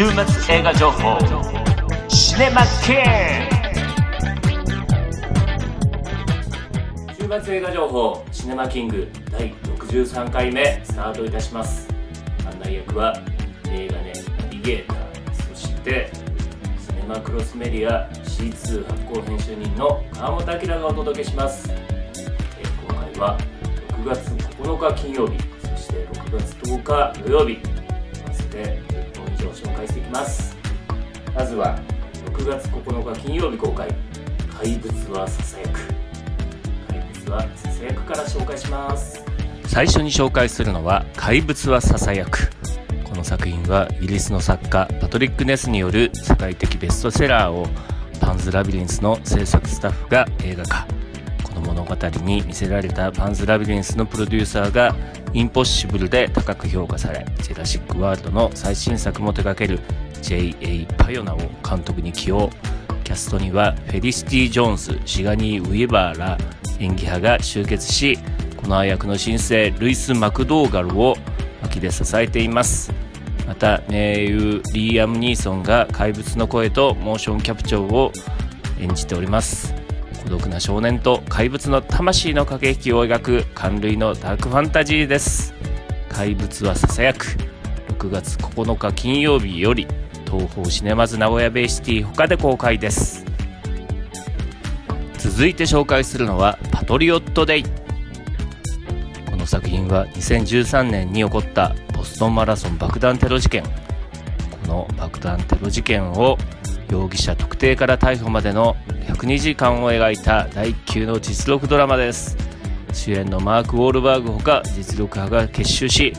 週末映画情報。シネマ系。週末映画情報シネマキング第63回目スタートいたします。案内役は映画ネナビゲーターそしてシネマクロスメディア C2 発行編集人の川本明がお届けします。えー今回は6月9日金曜日そして6月10日土曜日。合わせてます。まずは6月9日金曜日公開。怪物はささやく。怪物はささやくから紹介します。最初に紹介するのは怪物はささやく。この作品はイギリスの作家パトリック・ネスによる世界的ベストセラーをパンズ・ラビリンスの制作スタッフが映画化。この物語に魅せられたパンズ・ラビリンスのプロデューサーがインポッシブルで高く評価されジェラシック・ワールドの最新作も手掛ける J.A. パヨナを監督に起用キャストにはフェリシティ・ジョーンズシガニー・ウィーバーら演技派が集結しこの役の新星ルイス・マクドーガルを脇で支えていますまた名優リーアム・ニーソンが怪物の声とモーションキャプチャーを演じております。孤独な少年と怪物の魂の駆け引きを描く感類のダークファンタジーです。怪物はささやく6月9日金曜日より。東宝シネマズ名古屋ベイシティ他で公開です。続いて紹介するのはパトリオットデイ。この作品は2013年に起こったボストンマラソン爆弾テロ事件。この爆弾テロ事件を容疑者特定から逮捕までの102時間を描いた第1級の実録ドラマです。主演のマーク・ウォールバーグほか実力派が結集し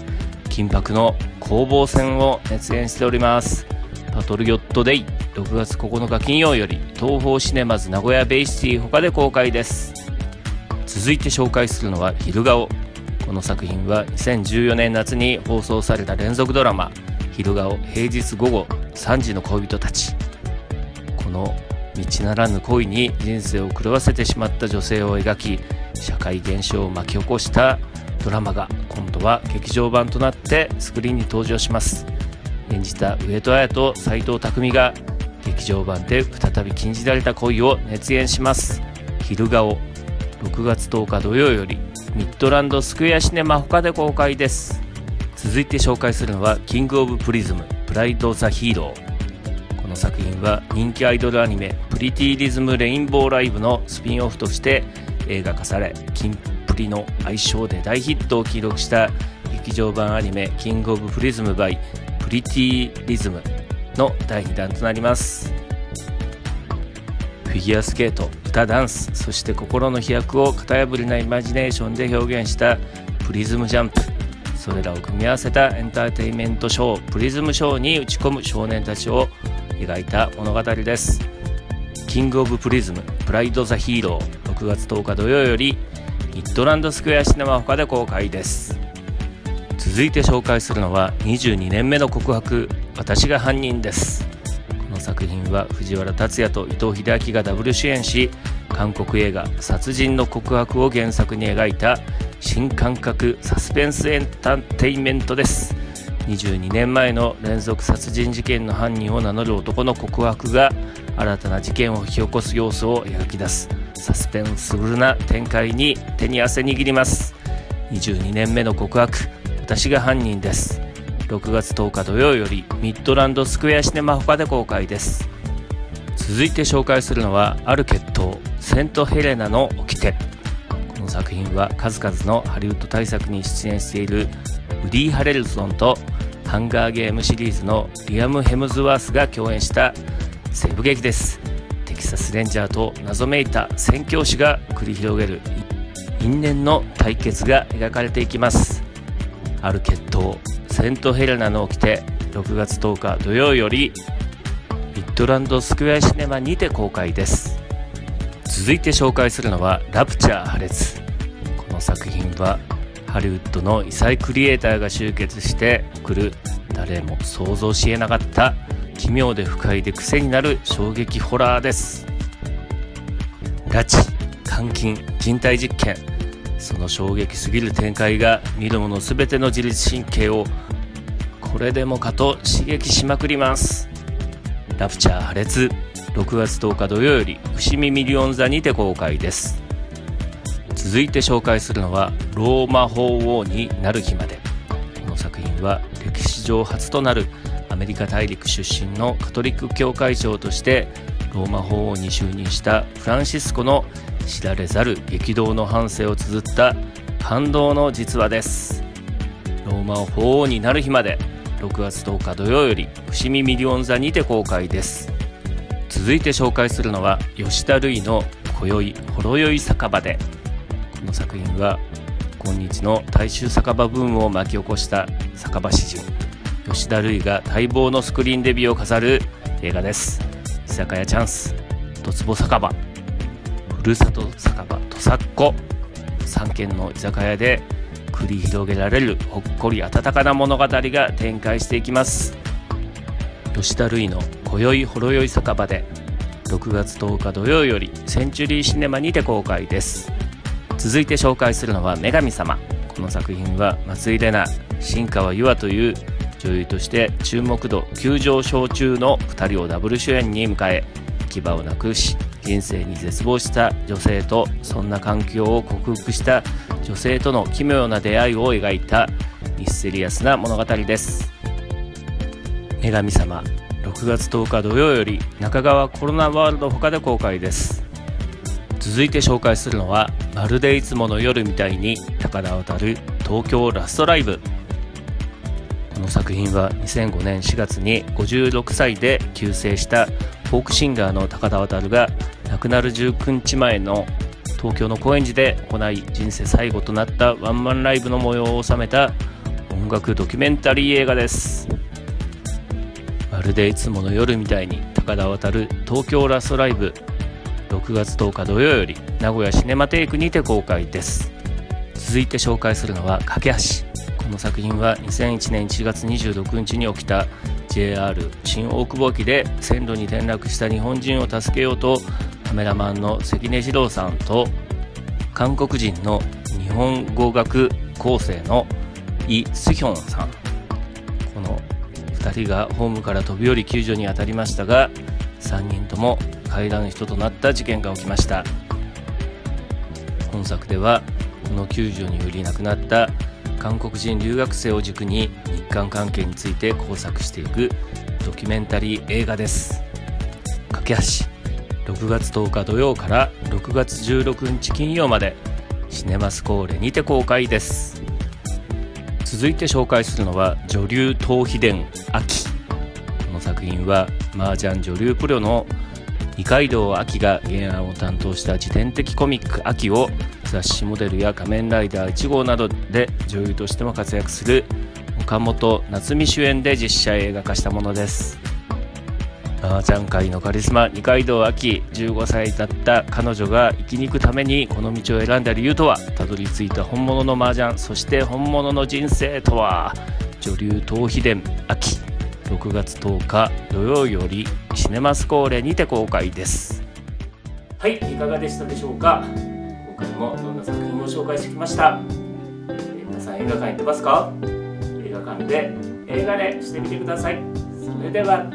緊迫の攻防戦を熱演しております。パトリオットデイ。6月9日金曜より東宝シネマズ名古屋ベイシティ他で公開です。続いて紹介するのは「昼顔」この作品は2014年夏に放送された連続ドラマ「昼顔平日午後3時の恋人たち」この道ならぬ恋に人生を狂わせてしまった女性を描き社会現象を巻き起こしたドラマが今度は劇場版となってスクリーンに登場します。演じた上戸彩と斎藤工が劇場版で再び禁じられた恋を熱演します。昼顔。6月10日土曜よりミッドランドスクエアシネマ他で公開です。続いて紹介するのはキングオブプリズムプライド・ザ・ヒーロー。この作品は人気アイドルアニメプリティリズムレインボーライブのスピンオフとして映画化されキンプリの愛称で大ヒットを記録した劇場版アニメキングオブプリズム by リティリズムの第2弾となります。フィギュアスケート歌ダンスそして心の飛躍を型破りなイマジネーションで表現したプリズムジャンプ。それらを組み合わせたエンターテインメントショープリズムショーに打ち込む少年たちを描いた物語です。キングオブプリズムプライド・ザ・ヒーロー6月10日土曜よりミッドランドスクエアシネマ他で公開です。続いて紹介するのは22年目の告白私が犯人です。この作品は藤原竜也と伊藤英明がダブル主演し韓国映画「殺人の告白」を原作に描いた新感覚サスペンスエンターテインメントです。22年前の連続殺人事件の犯人を名乗る男の告白が新たな事件を引き起こす要素を描き出すサスペンスフルな展開に手に汗握ります。22年目の告白私が犯人です。6月10日土曜よりミッドランドスクエアシネマ他で公開です。続いて紹介するのはある決闘セントヘレナの掟。この作品は数々のハリウッド大作に出演しているウディ・ハレルソンとハンガーゲームシリーズのリアム・ヘムズワースが共演した西部劇ですテキサスレンジャーと謎めいた宣教師が繰り広げる因縁の対決が描かれていきます。ある決闘セントヘレナの掟。6月10日土曜よりミッドランドスクエアシネマにて公開です。続いて紹介するのはラプチャー破裂。この作品はハリウッドの異彩クリエイターが集結して送る。誰も想像しえなかった奇妙で不快で癖になる衝撃ホラーです。拉致監禁人体実験。その衝撃すぎる展開が見る者全ての自律神経をこれでもかと刺激しまくります。ラプチャー破裂。6月10日土曜より伏見ミリオン座にて公開です。続いて紹介するのはローマ法王になる日まで。この作品は歴史上初となるアメリカ大陸出身のカトリック教会長としてローマ法王に就任したフランシスコの知られざる激動の半生を綴った感動の実話です。ローマ法王になる日まで6月10日土曜より伏見ミリオン座にて公開です。続いて紹介するのは吉田類の今宵ほろ酔い酒場で。この作品は今日の大衆酒場ブームを巻き起こした酒場詩人吉田類が待望のスクリーンデビューを飾る映画です。居酒屋チャンスドツボ酒場。ふるさと酒場土佐っ子3軒の居酒屋で繰り広げられるほっこり温かな物語が展開していきます。吉田類の今宵ほろ酔い酒場で6月10日土曜よりセンチュリーシネマにて公開です。続いて紹介するのは女神様。この作品は松井玲奈新川優愛という女優として注目度急上昇中の2人をダブル主演に迎え牙をなくし人生に絶望した女性とそんな環境を克服した女性との奇妙な出会いを描いたミステリアスな物語です。女神様6月10日土曜より中川コロナワールド他で公開です。続いて紹介するのはまるでいつもの夜みたいに高田渡る東京ラストライブ。この作品は2005年4月に56歳で急逝したフォークシンガーの高田渡が亡くなる19日前の東京の高円寺で行い人生最後となったワンマンライブの模様を収めた音楽ドキュメンタリー映画です。まるでいつもの夜みたいに高田渡る東京ラストライブ。6月10日土曜より名古屋シネマテイクにて公開です。続いて紹介するのは「架け橋」この作品は2001年1月26日に起きた JR 新大久保駅で線路に転落した日本人を助けようとカメラマンの関根二郎さんと韓国人の日本語学構成のイ・スヒョンさん。この2人がホームから飛び降り救助に当たりましたが3人とも階段人となった事件が起きました。本作ではこの救助により亡くなった韓国人留学生を軸に日韓関係について工作していくドキュメンタリー映画です。架け橋6月10日土曜から6月16日金曜までシネマスコーレにて公開です。続いて紹介するのは女流逃避伝秋。この作品は麻雀女流プロの二階堂秋が原案を担当した自伝的コミック「秋」を雑誌モデルや「仮面ライダー1号」などで女優としても活躍する岡本夏美主演で実写映画化したものです。麻雀界のカリスマ二階堂秋15歳だった彼女が生きに行くためにこの道を選んだ理由とは？たどり着いた本物の麻雀そして本物の人生とは？女流逃避伝秋6月10日土曜よりシネマスコーレにて公開です。はいいかがでしたでしょうか？今回もどんな作品を紹介してきました、えー皆さん映画館行ってますか？映画館で映画でしてみてください。それでは